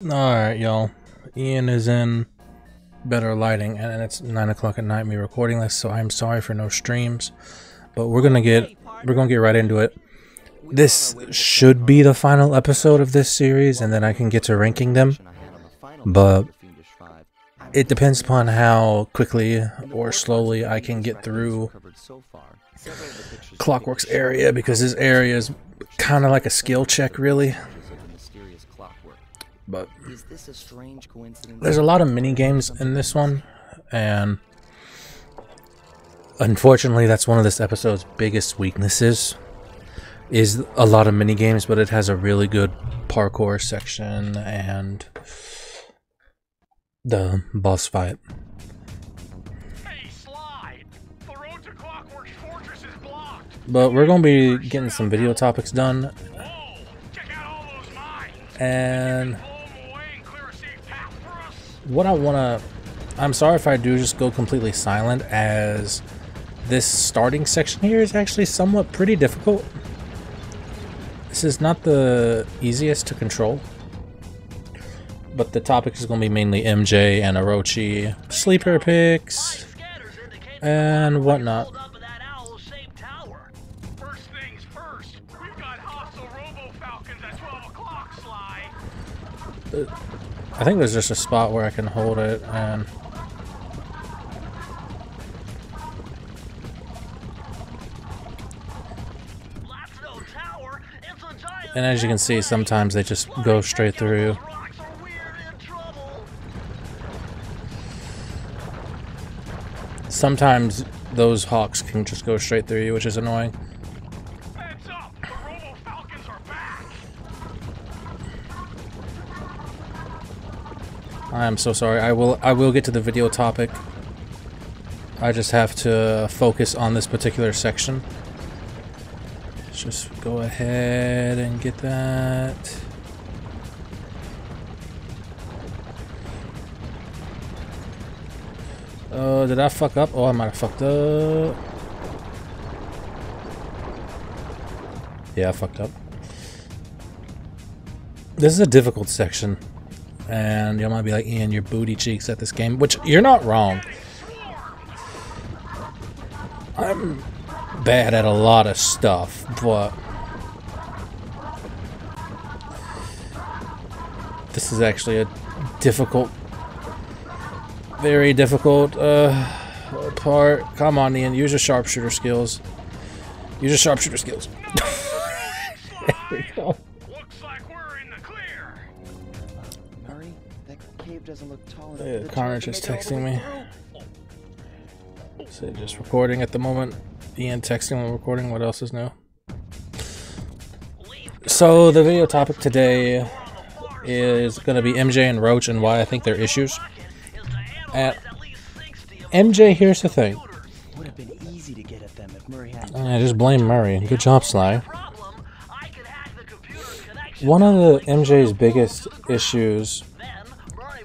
Alright, y'all. Ian is in better lighting, and it's 9 o'clock at night, me recording this, so I'm sorry for no streams. But we're gonna get, we're gonna get right into it. This should be the final episode of this series, and then I can get to ranking them. But it depends upon how quickly or slowly I can get through Clockwork's area, because this area is kind of like a skill check, really. But there's a lot of mini games in this one, and unfortunately, that's one of this episode's biggest weaknesses. Is a lot of mini games, but it has a really good parkour section and the boss fight. But we're gonna be getting some video topics done, and what I want to... I'm sorry if I do just go completely silent as this starting section here is actually somewhat pretty difficult. This is not the easiest to control. But the topic is going to be mainly MJ and Orochi, sleeper picks, and whatnot. Uh, I think there's just a spot where I can hold it and... And as you can see, sometimes they just go straight through. Sometimes those hawks can just go straight through you, which is annoying. I am so sorry. I will I will get to the video topic. I just have to focus on this particular section. Let's just go ahead and get that. Oh, uh, did I fuck up? Oh, I might have fucked up. Yeah, I fucked up. This is a difficult section and you might be like, Ian, your booty cheeks at this game, which you're not wrong. I'm bad at a lot of stuff, but this is actually a difficult, very difficult uh, part. Come on, Ian, use your sharpshooter skills. Use your sharpshooter skills. doesn't look tall enough. Yeah, Carnage is texting me. So just recording at the moment. Ian texting while recording. What else is new? So the video topic today is going to be MJ and Roach and why I think they're issues. At MJ, here's the thing. I just blame Murray. Good job, Sly. One of the MJ's biggest issues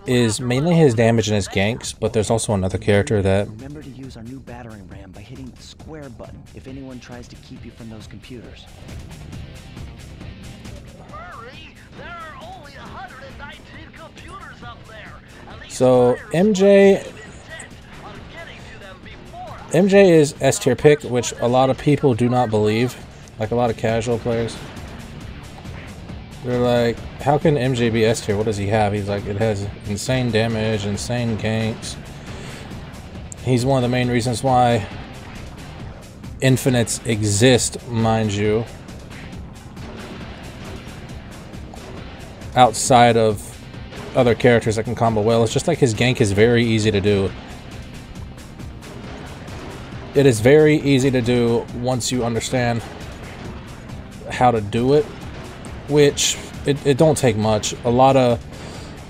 is mainly his damage and his ganks, but there's also another character that. Remember to use our new battering ram by hitting the square button if anyone tries to keep you from those computers. Hurry! There are only 119 computers up there. So MJ. MJ is S tier pick, which a lot of people do not believe, like a lot of casual players. They're like, how can MJ be S tier? What does he have? He's like, it has insane damage, insane ganks. He's one of the main reasons why infinites exist, mind you. Outside of other characters that can combo well. It's just like his gank is very easy to do. It is very easy to do once you understand how to do it which it, it don't take much. A lot of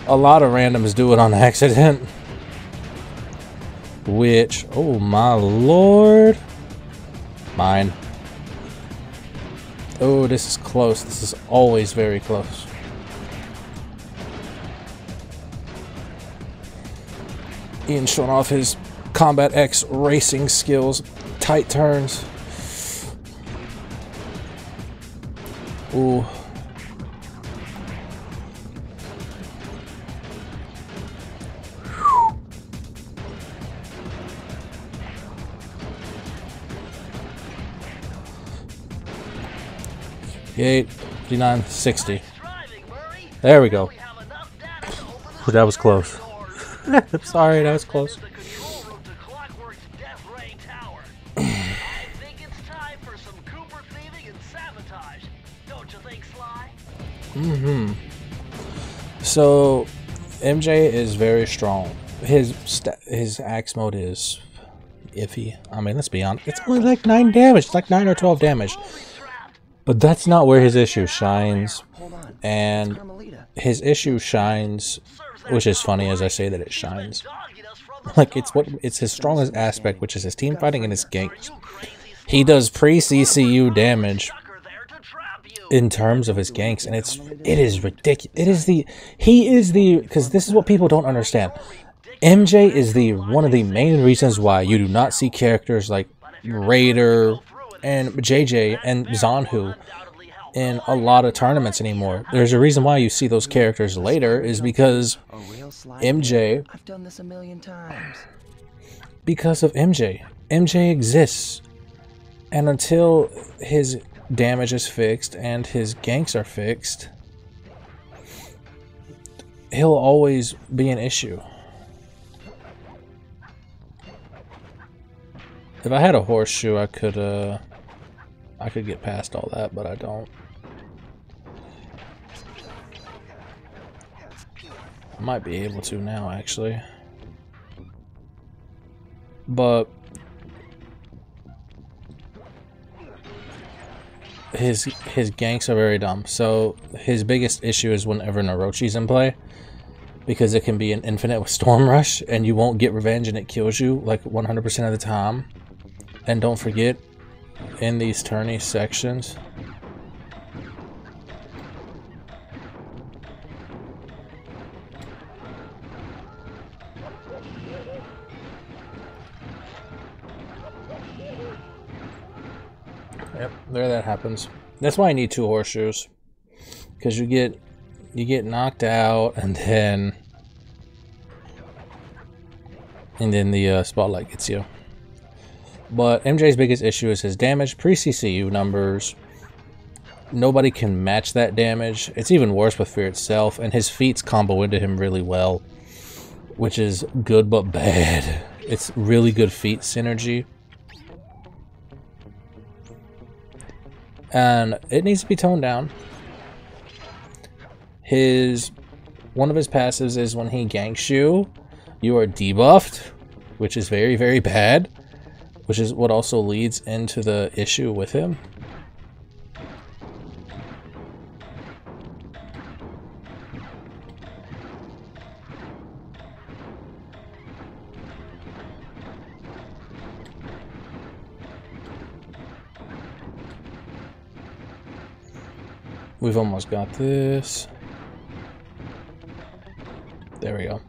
a lot of randoms do it on accident. Which, oh my lord. Mine. Oh, this is close. This is always very close. Ian showing off his Combat X racing skills. Tight turns. Ooh. 58, 59, 60. There we go. That was close. I'm sorry, that was close. Mm-hmm. So, MJ is very strong. His his axe mode is iffy. I mean, let's be honest. It's only like 9 damage. It's like 9 or 12 damage. But that's not where his issue shines. And his issue shines, which is funny as I say that it shines. Like, it's what it's his strongest aspect, which is his team fighting and his ganks. He does pre-CCU damage in terms of his ganks, and it's it is ridiculous. It is the he is the because this is what people don't understand. MJ is the one of the main reasons why you do not see characters like Raider and JJ and Zhanhu in a lot of tournaments anymore. There's a reason why you see those characters later is because MJ I've done this a million times. Because of MJ. MJ exists. And until his damage is fixed and his ganks are fixed, he'll always be an issue. If I had a horseshoe, I could, uh, I could get past all that, but I don't. I might be able to now, actually. But his his ganks are very dumb. So his biggest issue is whenever Narochi's in play. Because it can be an infinite with Storm Rush and you won't get revenge and it kills you like 100% of the time. And don't forget, in these tourney sections, Yep, there that happens. That's why I need two horseshoes. Because you get you get knocked out and then and then the uh, spotlight gets you. But MJ's biggest issue is his damage pre-CCU numbers. Nobody can match that damage. It's even worse with Fear itself, and his feats combo into him really well, which is good but bad. It's really good feat synergy. and it needs to be toned down. His one of his passives is when he ganks you, you are debuffed, which is very very bad, which is what also leads into the issue with him. We've almost got this. There we go.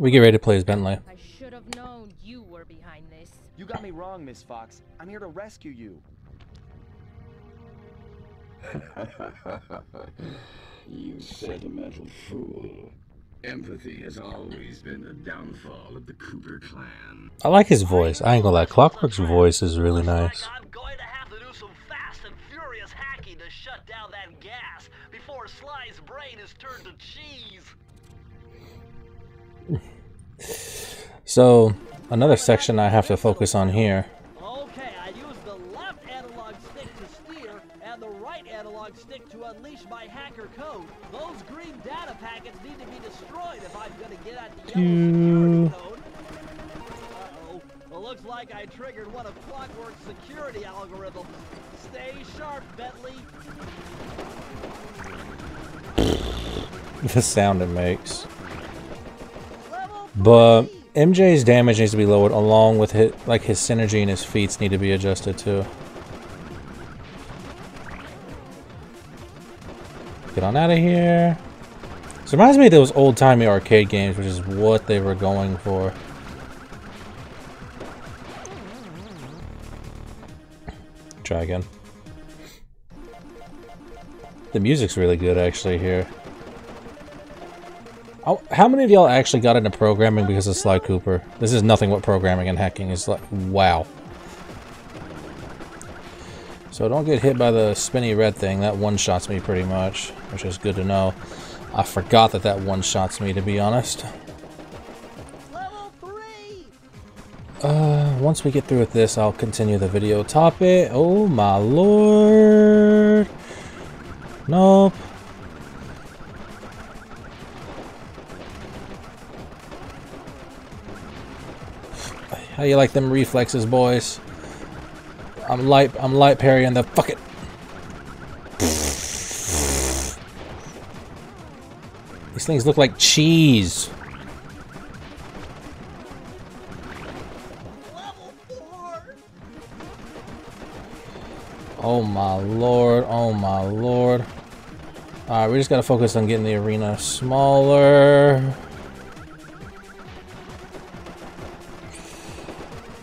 We get ready to play as Bentley. I should have known you were behind this. You got me wrong, Miss Fox. I'm here to rescue you. you sentimental fool. Empathy has always been the downfall of the Cooper clan. I like his voice. I ain't gonna lie. Clockwork's voice is really nice. I'm going to have to do some fast and furious hacking to shut down that gas before Sly's brain is turned to cheese. So, another section I have to focus on here. Okay, I use the left analog stick to steer and the right analog stick to unleash my hacker code. Those green data packets need to be destroyed if I'm gonna get at the yellow security code. Uh-oh. Well, looks like I triggered one of Clockwork's security algorithms. Stay sharp, Bentley. the sound it makes. But MJ's damage needs to be lowered along with his, like his synergy and his feats need to be adjusted too. Get on out of here. This reminds me of those old-timey arcade games, which is what they were going for. Try again. The music's really good, actually, here. Oh, how many of y'all actually got into programming because of Sly Cooper? This is nothing what programming and hacking is like. Wow. So don't get hit by the spinny red thing. That one-shots me pretty much, which is good to know. I forgot that that one-shots me, to be honest. Uh, once we get through with this, I'll continue the video topic. Oh my lord. Nope. How you like them reflexes, boys? I'm light. I'm light parrying the fuck it. These things look like cheese. Oh my lord, oh my lord. Alright, we just gotta focus on getting the arena smaller.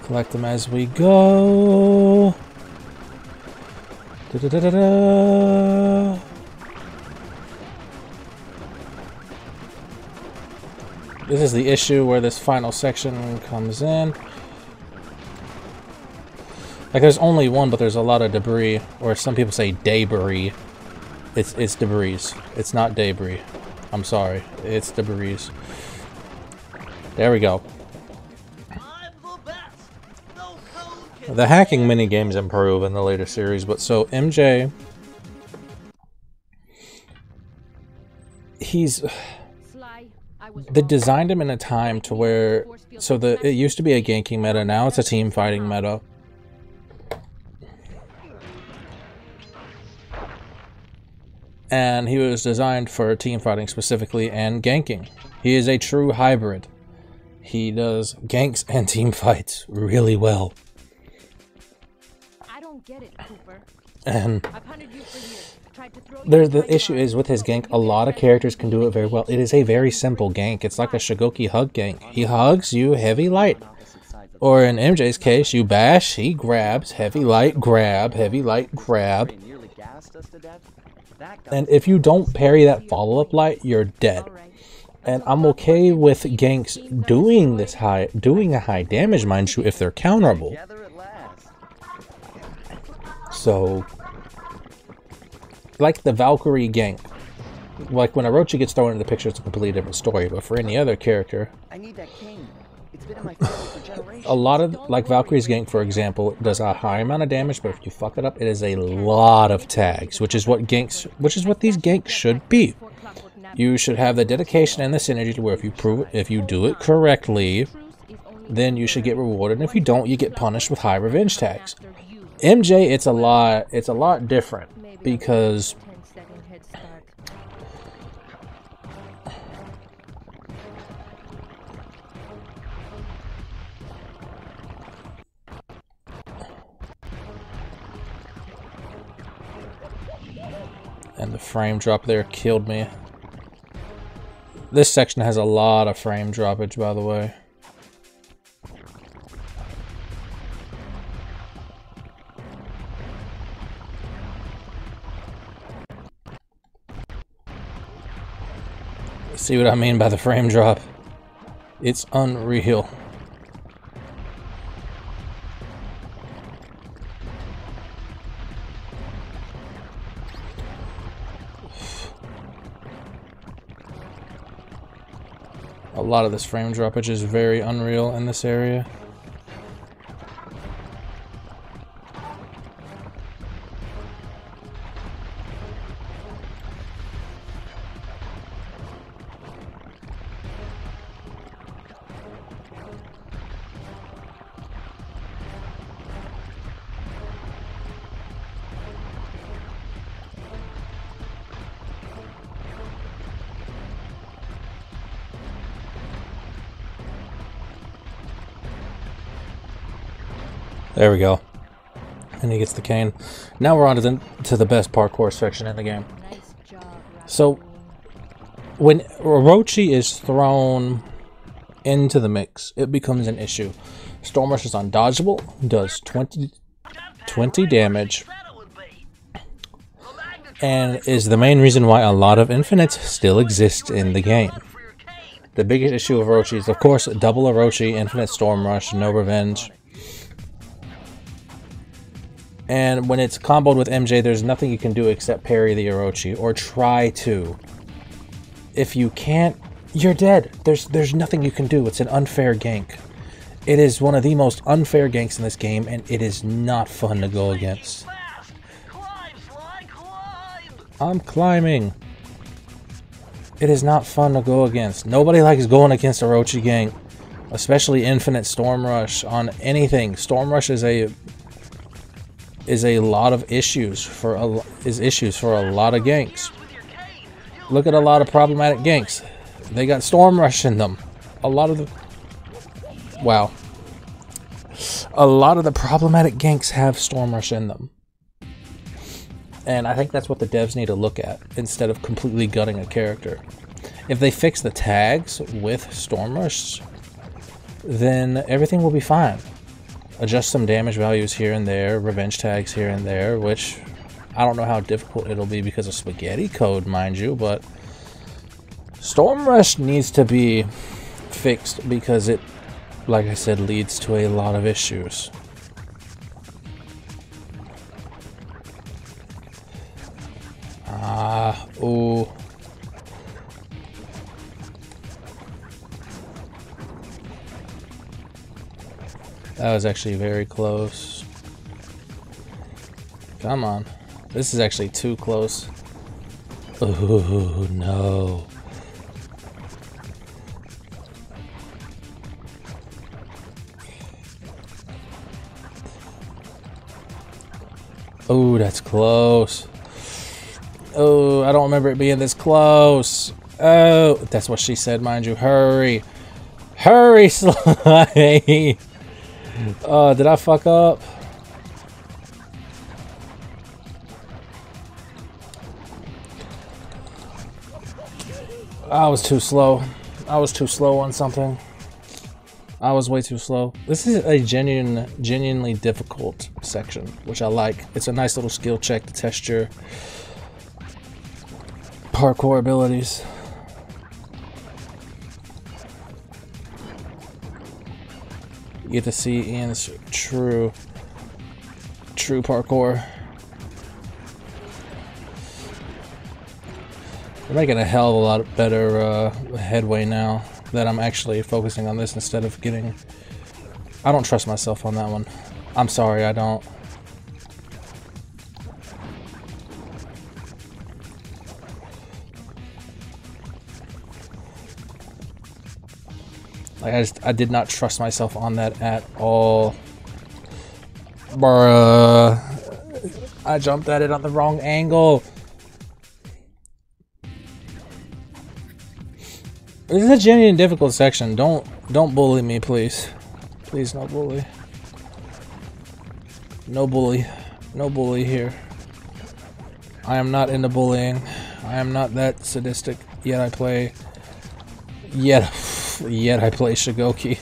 Collect them as we go. Da -da -da. This is the issue where this final section comes in. Like there's only one, but there's a lot of debris, or some people say debris. It's it's debris. It's not debris. I'm sorry. It's debris. There we go. The hacking mini games improve in the later series, but so MJ, he's they designed him in a time to where so the it used to be a ganking meta, now it's a team fighting meta. And he was designed for team fighting specifically and ganking. He is a true hybrid. He does ganks and team fights really well. You There, the issue is with his gank, a lot of characters can do it very well. It is a very simple gank. It's like a Shugoki hug gank. He hugs you, heavy light. Opposite sides of Or in MJ's case, you bash, he grabs, heavy light, grab, heavy light, grab. the nearly gassed us to death. That guy And if you don't parry that follow-up light, you're dead. And I'm okay with ganks doing this high, doing a high damage, mind you, if they're counterable. Together at last. So, like the Valkyrie gank, like when Orochi gets thrown into the picture, it's a completely different story. But for any other character, I need that cane. It's been in my for generations. a lot of like Valkyrie's gank, for example, does a high amount of damage, but if you fuck it up, it is a lot of tags, which is what ganks, which is what these ganks should be. Before Clockwork Nap- You should have the dedication and the synergy to where if you prove it, if you do it correctly, Truth is only then you should get rewarded. And if you don't, you get punished with high revenge tags. MJ, it's a lot, it's a lot different because give you a 10 second head start. and the frame drop there killed me. This section has a lot of frame droppage, by the way. See what I mean by the frame drop? It's unreal. A lot of this frame droppage is very unreal in this area. There we go. And he gets the cane. Now we're on to the, to the best parkour section in the game. So, when Orochi is thrown into the mix, it becomes an issue. Stormrush is undodgeable, does 20, 20 damage, and is the main reason why a lot of infinites still exist in the game. The biggest issue of Orochi is, of course, double Orochi, Infinite Storm Rush, no revenge. And when it's comboed with MJ, there's nothing you can do except parry the Orochi, or try to. If you can't, you're dead. There's there's nothing you can do. It's an unfair gank. It is one of the most unfair ganks in this game, and it is not fun to go against. I'm climbing. It is not fun to go against. Nobody likes going against Orochi Gang, especially Infinite Storm Rush on anything. Storm Rush is a is a lot of issues for a is issues for a lot of ganks. Look at a lot of problematic ganks. They got Storm Rush in them. A lot of the wow. A lot of the problematic ganks have Storm Rush in them. And I think that's what the devs need to look at instead of completely gutting a character. If they fix the tags with Storm Rush, then everything will be fine. Adjust some damage values here and there, revenge tags here and there, which I don't know how difficult it'll be because of spaghetti code, mind you, but Storm Rush needs to be fixed because it, like I said, leads to a lot of issues. That was actually very close. Come on. This is actually too close. Ooh, no. Oh, that's close. Oh, I don't remember it being this close. Oh, that's what she said, mind you. Hurry. Hurry, Sly. Oh, did I fuck up? I was too slow. I was too slow on something. I was way too slow. This is a genuine, genuinely difficult section, which I like. It's a nice little skill check to test your parkour abilities. You get to see Ian's true, true parkour. We're making a hell of a lot better uh, headway now that I'm actually focusing on this instead of getting. I don't trust myself on that one. I'm sorry, I don't. Like I just I did not trust myself on that at all. Bruh. I jumped at it on the wrong angle. This is a genuine difficult section. Don't don't bully me, please. Please no bully. No bully. No bully here. I am not into bullying. I am not that sadistic. Yet I play Yet yet I play Shugoki.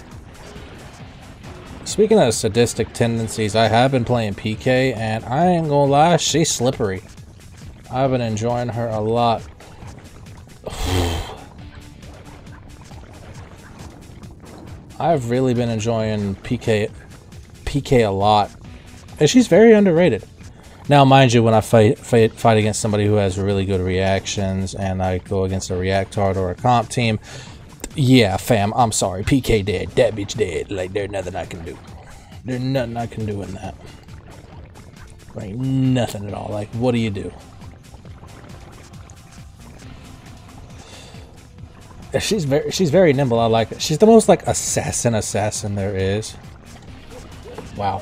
Speaking of sadistic tendencies, I have been playing PK and I ain't gonna lie, she's slippery. I've been enjoying her a lot. I've really been enjoying PK PK a lot. And she's very underrated. Now, mind you, when I fight, fight fight against somebody who has really good reactions and I go against a reactard or a comp team, yeah, fam, I'm sorry. PK dead. That bitch dead. Like, there's nothing I can do. There's nothing I can do in that. Like, nothing at all. Like, what do you do? She's very, she's very nimble. I like it. She's the most like assassin assassin there is. Wow.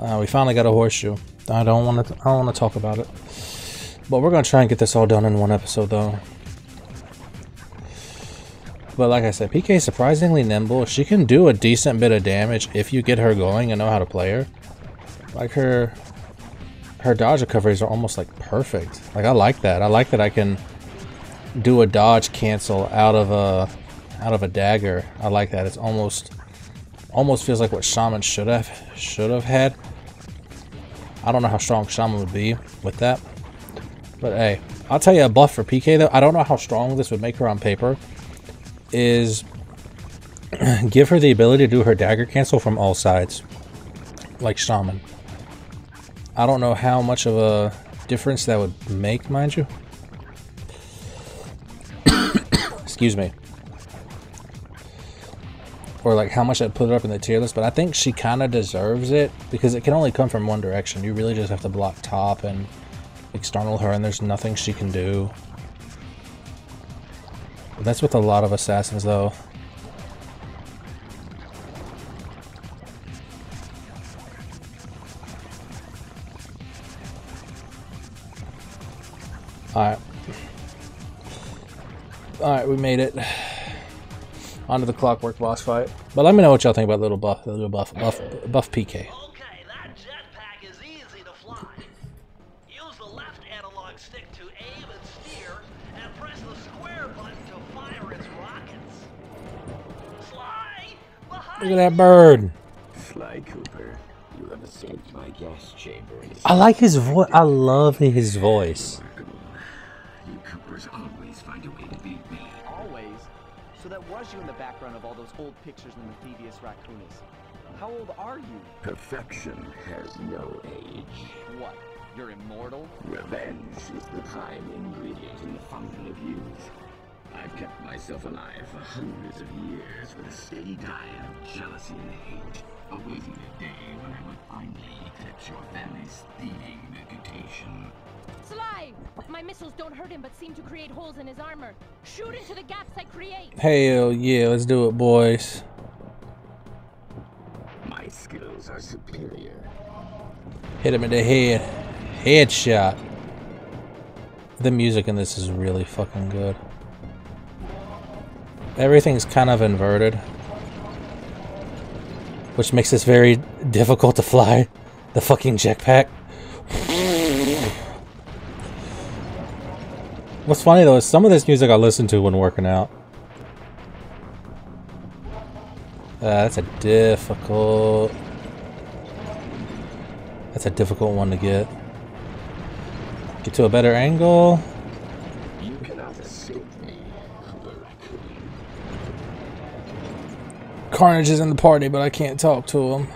Uh, we finally got a horseshoe. I don't want to. I don't want to talk about it. But we're gonna try and get this all done in one episode, though. But like I said, PK is surprisingly nimble. She can do a decent bit of damage if you get her going and know how to play her. Like her, her dodge recoveries are almost like perfect. Like I like that. I like that I can do a dodge cancel out of a out of a dagger. I like that. It's almost almost feels like what Shaman should have should have had. I don't know how strong Shaman would be with that. But hey, I'll tell you a buff for PK though. I don't know how strong this would make her on paper. Is give her the ability to do her dagger cancel from all sides, like Shaman. I don't know how much of a difference that would make, mind you. Excuse me. Or like how much I'd put it up in the tier list, but I think she kind of deserves it because it can only come from one direction. You really just have to block top and external her, and there's nothing she can do. That's with a lot of assassins, though. Alright. Alright, we made it. Onto the clockwork boss fight. But let me know what y'all think about little buff little buff buff buff PK. Look at that bird. Sly Cooper, you have escaped my gas chamber. I like his voice. I love his voice. You Coopers always find a way to beat me. Always. So that was you in the background of all those old pictures in the Thievius Raccoonus. How old are you? Perfection has no age. What? You're immortal? Revenge is the prime ingredient in the fountain of youth. I've kept myself alive for hundreds of years with a steady diet of jealousy and hate, awaiting the day when I will finally eclipse your family's thieving reputation. Sly! My missiles don't hurt him but seem to create holes in his armor. Shoot into the gaps I create. Hell yeah, let's do it, boys. My skills are superior. Hit him in the head. Headshot. The music in this is really fucking good. Everything's kind of inverted. Which makes this very difficult to fly the fucking jetpack. What's funny though is some of this music I listen to when working out. Uh, that's a difficult. That's a difficult one to get. Get to a better angle. Carnage is in the party, but I can't talk to him.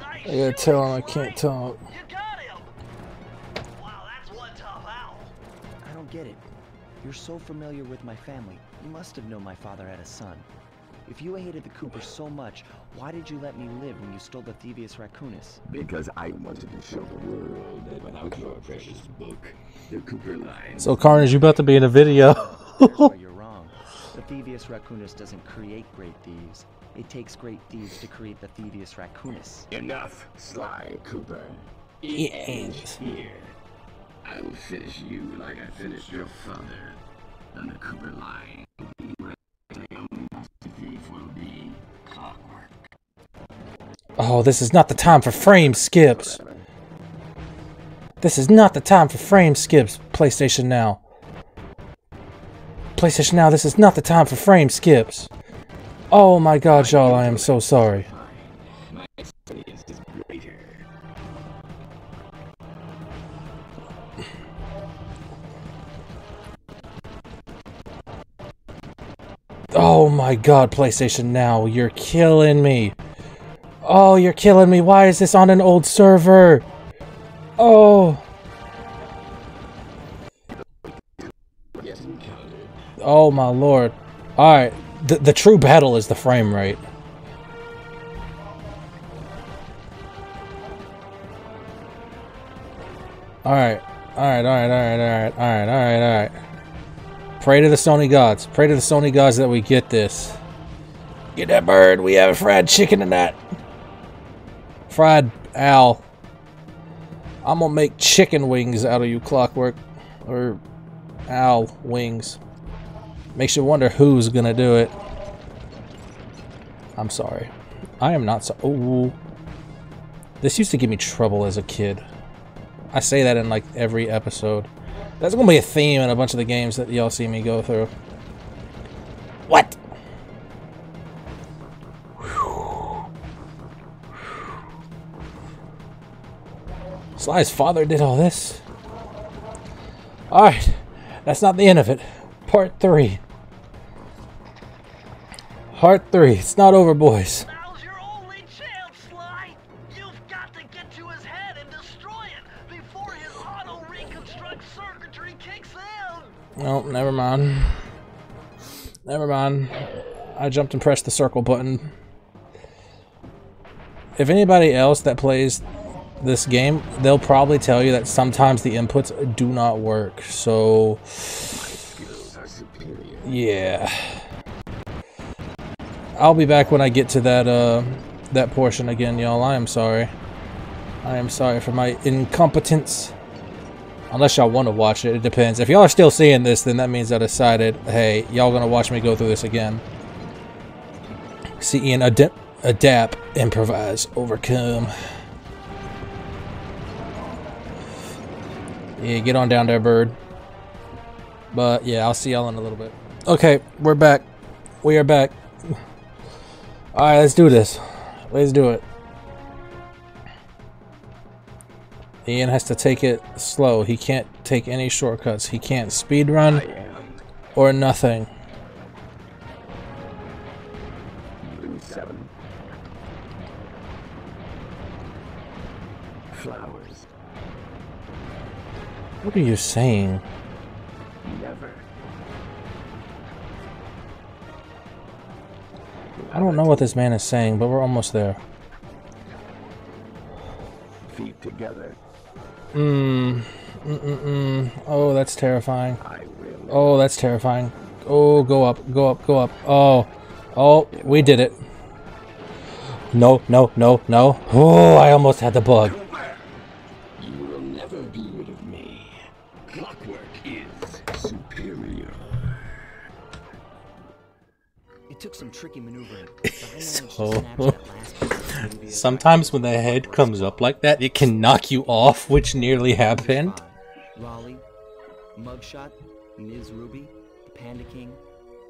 I gotta tell him I can't talk. I don't get it. You're so familiar with my family. You must have known my father had a son. If you hated the Cooper so much, why did you let me live when you stole the Thievius Raccoonus? Because I wanted to show the world that without your precious book, the Cooper line. So Carnage, you about to be in a video? You're wrong. The Thievius Raccoonus doesn't create great thieves. It takes great thieves to create the Thievius Raccoonus. Enough, Sly Cooper. It It ends ends. here. I will finish you like I finished your father. And the Cooper line will be clockwork. oh, this is not the time for frame skips. This is not the time for frame skips. PlayStation Now. PlayStation Now, this is not the time for frame skips. Oh my god, y'all, I am so sorry. My god, PlayStation Now, you're killing me. Oh, you're killing me. Why is this on an old server? Oh. Oh my lord. Alright, the, the true battle is the frame rate. Alright, alright, alright, alright, alright, alright, alright, alright. Pray to the Sony gods. Pray to the Sony gods that we get this. Get that bird. We have a fried chicken tonight. Fried owl. I'm gonna make chicken wings out of you, Clockwork. Or owl wings. Makes you wonder who's gonna do it. I'm sorry. I am not so. Ooh. This used to give me trouble as a kid. I say that in like every episode. That's gonna be a theme in a bunch of the games that y'all see me go through. What? Sly's father did all this. Alright, that's not the end of it. Part 3. Part 3. It's not over, boys. Oh, never mind. Never mind. I jumped and pressed the circle button. If anybody else that plays this game, they'll probably tell you that sometimes the inputs do not work. So, yeah. I'll be back when I get to that uh that portion again, y'all. I am sorry. I am sorry for my incompetence. Unless y'all want to watch it, it depends. If y'all are still seeing this, then that means I decided, hey, y'all gonna watch me go through this again. See Ian adapt, adapt, improvise, overcome. Yeah, get on down there, bird. But yeah, I'll see y'all in a little bit. Okay, we're back. We are back. Alright, let's do this. Let's do it. Ian has to take it slow. He can't take any shortcuts. He can't speed run or nothing. 7. Flowers. What are you saying? Never. I don't know what this man is saying, but we're almost there. Feet together. Mmm. Mm-mm-mm. Oh, that's terrifying. Oh, that's terrifying. Oh, go up, go up, go up. Oh, oh, we did it. No, no, no, no. Oh, I almost had the bug. You will never be rid of me. Clockwork is superior. It took some tricky maneuvering. but I managed So- Sometimes when the head comes up like that, it can knock you off, which nearly happened. Raleigh, Mugshot, Ms. Ruby, the Panda King,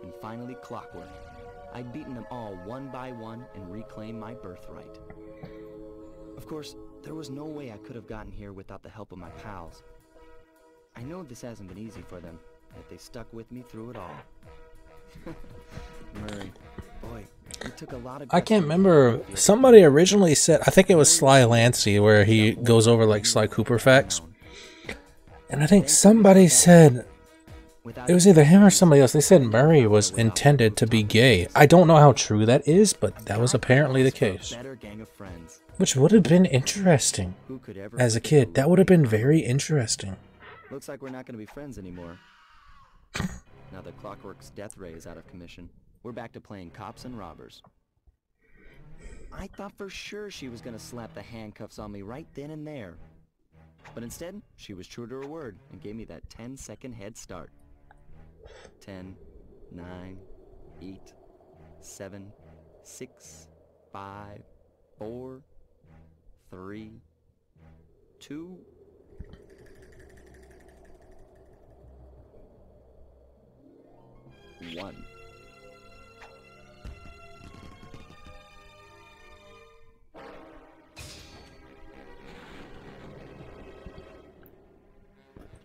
and finally Clockwork. I'd beaten them all one by one and reclaimed my birthright. Of course, there was no way I could have gotten here without the help of my pals. I know this hasn't been easy for them, yet they stuck with me through it all. Murray, boy, I can't remember. Somebody originally said, I think it was Sly Lancy, where he goes over like Sly Cooper facts. And I think somebody said, it was either him or somebody else, they said Murray was intended to be gay. I don't know how true that is, but that was apparently the case. Which would have been interesting. As a kid, that would have been very interesting. Looks like we're not going to be friends anymore. now that Clockwork's death ray is out of commission, we're back to playing cops and robbers. I thought for sure she was going to slap the handcuffs on me right then and there. But instead, she was true to her word and gave me that 10 second head start. 10, 9, 8, 7, 6, 5, 4, 3, 2, one.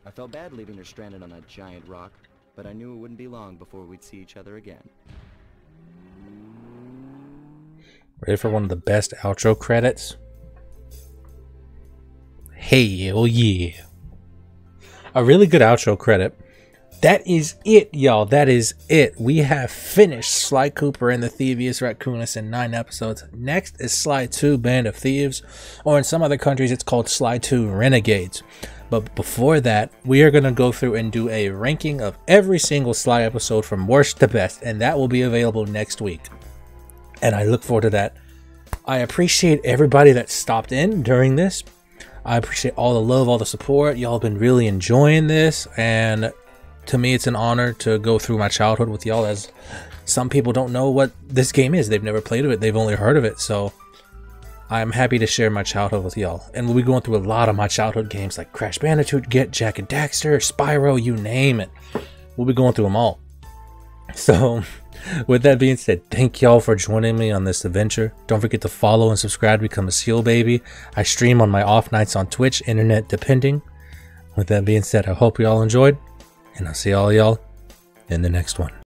I felt bad leaving her stranded on that giant rock, but I knew it wouldn't be long before we'd see each other again. Ready for one of the best outro credits? Hell yeah. A really good outro credit. That is it, y'all. That is it. We have finished Sly Cooper and the Thievius Raccoonus in nine episodes. Next is Sly 2 Band of Thieves, or in some other countries it's called Sly 2 Renegades. But before that, we are going to go through and do a ranking of every single Sly episode from worst to best, and that will be available next week and I look forward to that. I appreciate everybody that stopped in during this. I appreciate all the love, all the support. Y'all have been really enjoying this, and to me, it's an honor to go through my childhood with y'all. As some people don't know what this game is, they've never played it, they've only heard of it. So I'm happy to share my childhood with y'all, and we'll be going through a lot of my childhood games like Crash Bandicoot, Get Jak and Daxter, Spyro, you name it. We'll be going through them all. So With that being said, thank y'all for joining me on this adventure. Don't forget to follow and subscribe to become a SEAL baby. I stream on my off nights on Twitch, internet depending. With that being said, I hope y'all enjoyed, and I'll see all y'all in the next one.